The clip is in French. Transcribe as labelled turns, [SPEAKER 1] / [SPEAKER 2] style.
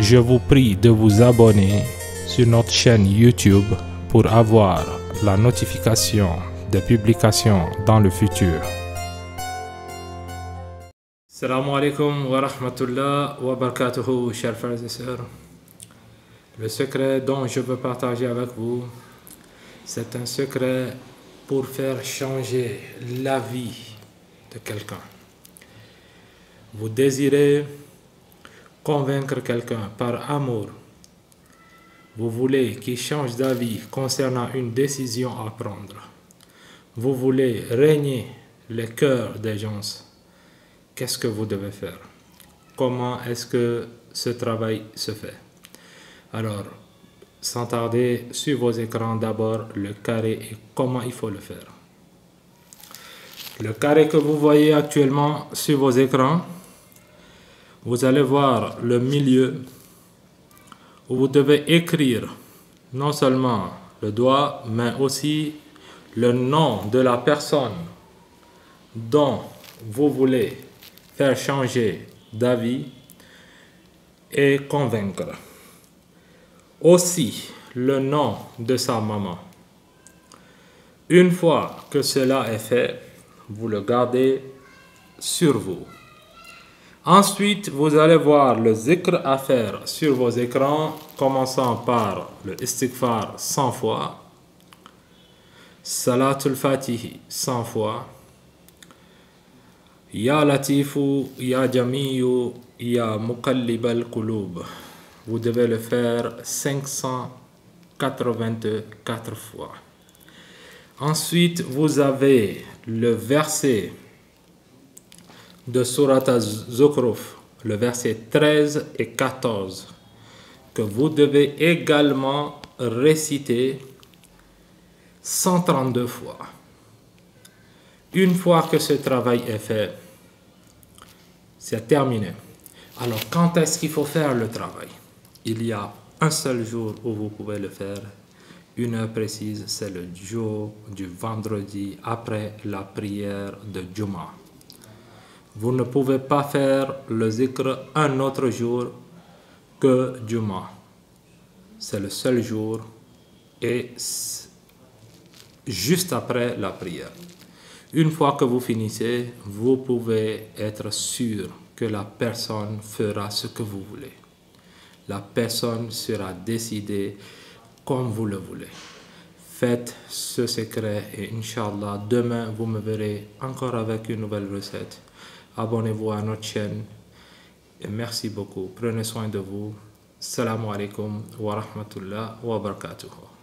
[SPEAKER 1] je vous prie de vous abonner sur notre chaîne YouTube pour avoir la notification des publications dans le futur. Alaikum wa rahmatullah wa barakatuhu, chers frères et sœurs. Le secret dont je veux partager avec vous, c'est un secret pour faire changer la vie de quelqu'un. Vous désirez convaincre quelqu'un par amour. Vous voulez qu'il change d'avis concernant une décision à prendre. Vous voulez régner le cœur des gens. Qu'est-ce que vous devez faire? Comment est-ce que ce travail se fait? Alors, sans tarder, sur vos écrans d'abord le carré et comment il faut le faire. Le carré que vous voyez actuellement sur vos écrans, vous allez voir le milieu où vous devez écrire non seulement le doigt, mais aussi le nom de la personne dont vous voulez faire changer d'avis et convaincre. Aussi le nom de sa maman. Une fois que cela est fait, vous le gardez sur vous. Ensuite, vous allez voir le zikr à faire sur vos écrans, commençant par le istighfar 100 fois, salatul fatihi 100 fois, ya latifu, ya jamiyu, ya muqallib al-qulub. Vous devez le faire 584 fois. Ensuite, vous avez le verset de Surat Az-Zukhruf, le verset 13 et 14, que vous devez également réciter 132 fois. Une fois que ce travail est fait, c'est terminé. Alors, quand est-ce qu'il faut faire le travail? Il y a un seul jour où vous pouvez le faire. Une heure précise, c'est le jour du vendredi après la prière de Juma. Vous ne pouvez pas faire le zikr un autre jour que Juma. C'est le seul jour et juste après la prière. Une fois que vous finissez, vous pouvez être sûr que la personne fera ce que vous voulez. La personne sera décidée comme vous le voulez. Faites ce secret et Inch'Allah, demain vous me verrez encore avec une nouvelle recette. Abonnez-vous à notre chaîne et merci beaucoup. Prenez soin de vous. Salam alaikum wa rahmatullah wa barakatuh.